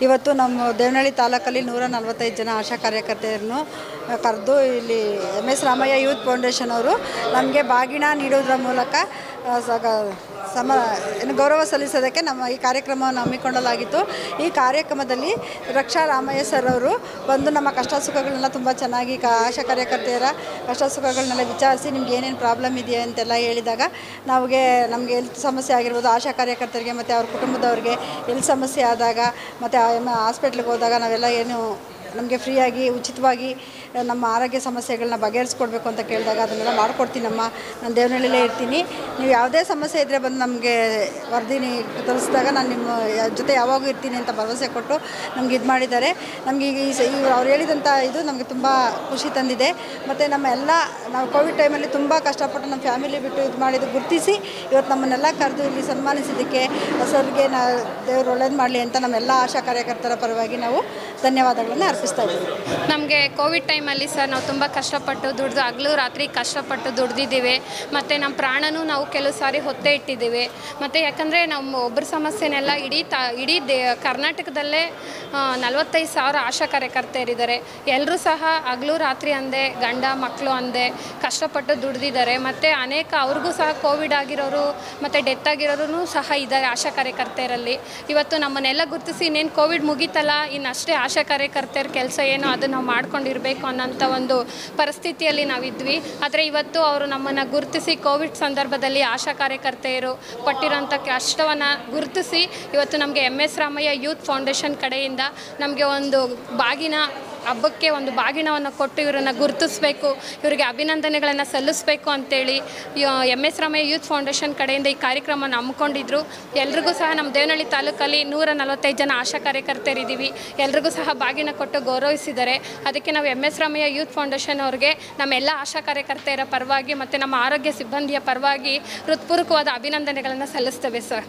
ಇವತ್ತು ನಮ್ಮ ದೇವನಹಳ್ಳಿ ತಾಲೂಕಲ್ಲಿ ನೂರ ನಲವತ್ತೈದು ಜನ ಆಶಾ ಕಾರ್ಯಕರ್ತೆಯರನ್ನು ಕರೆದು ಇಲ್ಲಿ M S Ramaiah youth foundation ಅವರು ನಮಗೆ ಬಾಗಿನ ನೀಡುವುದರ ಮೂಲಕ ಸಮ ಗೌರವ ಸಲ್ಲಿಸೋದಕ್ಕೆ ನಮ್ಮ ಈ ಕಾರ್ಯಕ್ರಮವನ್ನು ಹಮ್ಮಿಕೊಳ್ಳಲಾಗಿತ್ತು. ಈ ಕಾರ್ಯಕ್ರಮದಲ್ಲಿ ರಕ್ಷಾ ರಾಮಯ್ಯ ಸರ್ ಅವರು ಬಂದು ನಮ್ಮ ಕಷ್ಟ ಸುಖಗಳನ್ನ ತುಂಬ ಚೆನ್ನಾಗಿ ಕ, ಆಶಾ ಕಾರ್ಯಕರ್ತೆಯರ ಕಷ್ಟ ಸುಖಗಳನ್ನೆಲ್ಲ ವಿಚಾರಿಸಿ ನಿಮ್ಗೆ ಏನೇನು ಪ್ರಾಬ್ಲಮ್ ಇದೆಯಾ ಅಂತೆಲ್ಲ ಹೇಳಿದಾಗ ನಮಗೆ ನಮಗೆ ಹೆಲ್ತ್ ಸಮಸ್ಯೆ ಆಗಿರ್ಬೋದು, ಆಶಾ ಕಾರ್ಯಕರ್ತರಿಗೆ ಮತ್ತು ಅವ್ರ ಕುಟುಂಬದವ್ರಿಗೆ ಎಲ್ಲಿ ಸಮಸ್ಯೆ ಆದಾಗ ಮತ್ತು ಹಾಸ್ಪಿಟ್ಲಿಗೆ ಹೋದಾಗ ನಾವೆಲ್ಲ ಏನು ನಮಗೆ ಫ್ರೀಯಾಗಿ ಉಚಿತವಾಗಿ ನಮ್ಮ ಆರೋಗ್ಯ ಸಮಸ್ಯೆಗಳನ್ನ ಬಗೆಹರಿಸ್ಕೊಡ್ಬೇಕು ಅಂತ ಕೇಳಿದಾಗ ಅದನ್ನೆಲ್ಲ ಮಾಡ್ಕೊಡ್ತೀನಮ್ಮ. ನಾನು ದೇವನಹಳ್ಳಿಲೇ ಇರ್ತೀನಿ. ನೀವು ಯಾವುದೇ ಸಮಸ್ಯೆ ಇದ್ದರೆ ಬಂದು ನಮಗೆ ವರದಿನಿ ತರಿಸಿದಾಗ ನಾನು ನಿಮ್ಮ ಜೊತೆ ಯಾವಾಗೂ ಇರ್ತೀನಿ ಅಂತ ಭರವಸೆ ಕೊಟ್ಟು ನಮ್ಗೆ ಇದು ಮಾಡಿದ್ದಾರೆ. ನಮಗೆ ಈಗ ಈ ಅವ್ರು ಹೇಳಿದಂಥ ಇದು ನಮಗೆ ತುಂಬ ಖುಷಿ ತಂದಿದೆ. ಮತ್ತು ನಮ್ಮ ಎಲ್ಲ, ನಾವು ಕೋವಿಡ್ ಟೈಮಲ್ಲಿ ತುಂಬ ಕಷ್ಟಪಟ್ಟು ನಮ್ಮ ಫ್ಯಾಮಿಲಿ ಬಿಟ್ಟು ಇದು ಮಾಡಿದ್ದು ಗುರುತಿಸಿ ಇವತ್ತು ನಮ್ಮನ್ನೆಲ್ಲ ಕರೆದು ಇಲ್ಲಿ ಸನ್ಮಾನಿಸಿದ್ದಕ್ಕೆ ಸರ್ಗೆ ನಾ, ದೇವರು ಒಳ್ಳೇದು ಮಾಡಲಿ ಅಂತ ನಮ್ಮೆಲ್ಲ ಆಶಾ ಕಾರ್ಯಕರ್ತರ ಪರವಾಗಿ ನಾವು ಧನ್ಯವಾದಗಳನ್ನು ಅರ್ಪಿಸ್ತಾ ಇದ್ದೀವಿ. ನಮಗೆ ಕೋವಿಡ್ ಟೈಮಲ್ಲಿ ಸರ್ ನಾವು ತುಂಬ ಕಷ್ಟಪಟ್ಟು ದುಡ್ದು, ಹಗಲು ರಾತ್ರಿ ಕಷ್ಟಪಟ್ಟು ದುಡ್ದಿದ್ದೀವಿ. ಮತ್ತು ನಮ್ಮ ಪ್ರಾಣನೂ ನಾವು ಕೆಲವು ಸಾರಿ ಹೊತ್ತೆ ಇಟ್ಟಿದ್ದೀವಿ. ಮತ್ತು ಯಾಕಂದರೆ ನಮ್ಮ ಒಬ್ಬರ ಸಮಸ್ಯೆನೆಲ್ಲ ಇಡೀ ತ, ಇಡೀ ದೇ, ಕರ್ನಾಟಕದಲ್ಲೇ ನಲವತ್ತೈದು ಸಾವಿರ ಆಶಾ ಕಾರ್ಯಕರ್ತೆಯರಿದ್ದಾರೆ ಎಲ್ಲರೂ ಸಹ ಹಗಲು ರಾತ್ರಿ ಅಂದೆ, ಗಂಡ ಮಕ್ಕಳು ಅಂದೆ ಕಷ್ಟಪಟ್ಟು ದುಡ್ದಿದ್ದಾರೆ. ಮತ್ತು ಅನೇಕ ಅವ್ರಿಗೂ ಸಹ ಕೋವಿಡ್ ಆಗಿರೋರು, ಮತ್ತು ಡೆತ್ ಆಗಿರೋರು ಸಹ ಇದ್ದಾರೆ ಆಶಾ ಕಾರ್ಯಕರ್ತೆಯರಲ್ಲಿ ಇವತ್ತು ನಮ್ಮನ್ನೆಲ್ಲ ಗುರುತಿಸಿ ಇನ್ನೇನು ಕೋವಿಡ್ ಮುಗೀತಲ್ಲ, ಇನ್ನಷ್ಟೇ ಆಶಾ ಕಾರ್ಯಕರ್ತೆಯರ ಕೆಲಸ ಏನು ಅದು ನಾವು ಮಾಡ್ಕೊಂಡಿರಬೇಕು ಅನ್ನೋಂಥ ಒಂದು ಪರಿಸ್ಥಿತಿಯಲ್ಲಿ ನಾವಿದ್ವಿ. ಆದರೆ ಇವತ್ತು ಅವರು ನಮ್ಮನ್ನು ಗುರುತಿಸಿ ಕೋವಿಡ್ ಸಂದರ್ಭದಲ್ಲಿ ಆಶಾ ಕಾರ್ಯಕರ್ತೆಯರು ಪಟ್ಟಿರೋಂಥ ಕಷ್ಟವನ್ನು ಗುರುತಿಸಿ ಇವತ್ತು ನಮಗೆ M S Ramaiah youth foundation ಕಡೆಯಿಂದ ನಮಗೆ ಒಂದು ಬಾಗಿನ ಹಬ್ಬಕ್ಕೆ ಒಂದು ಬಾಗಿನವನ್ನು ಕೊಟ್ಟು ಇವರನ್ನು ಗುರುತಿಸಬೇಕು, ಇವರಿಗೆ ಅಭಿನಂದನೆಗಳನ್ನು ಸಲ್ಲಿಸಬೇಕು ಅಂತೇಳಿ M S Ramaiah youth foundation ಕಡೆಯಿಂದ ಈ ಕಾರ್ಯಕ್ರಮವನ್ನು ಹಮ್ಮಿಕೊಂಡಿದ್ರು. ಎಲ್ರಿಗೂ ಸಹ ನಮ್ಮ ದೇವನಹಳ್ಳಿ ತಾಲೂಕಲ್ಲಿ ನೂರ ನಲವತ್ತೈದು ಜನ ಆಶಾ ಕಾರ್ಯಕರ್ತರಿದ್ದೀವಿ ಎಲ್ರಿಗೂ ಸಹ ಬಾಗಿನ ಕೊಟ್ಟು ಗೌರವಿಸಿದ್ದಾರೆ ಅದಕ್ಕೆ ನಾವು M S Ramaiah youth foundation ಅವ್ರಿಗೆ ನಮ್ಮೆಲ್ಲ ಆಶಾ ಕಾರ್ಯಕರ್ತೆಯರ ಪರವಾಗಿ ಮತ್ತು ನಮ್ಮ ಆರೋಗ್ಯ ಸಿಬ್ಬಂದಿಯ ಪರವಾಗಿ ಹೃತ್ಪೂರ್ವಕವಾದ ಅಭಿನಂದನೆಗಳನ್ನು ಸಲ್ಲಿಸ್ತೇವೆ ಸರ್.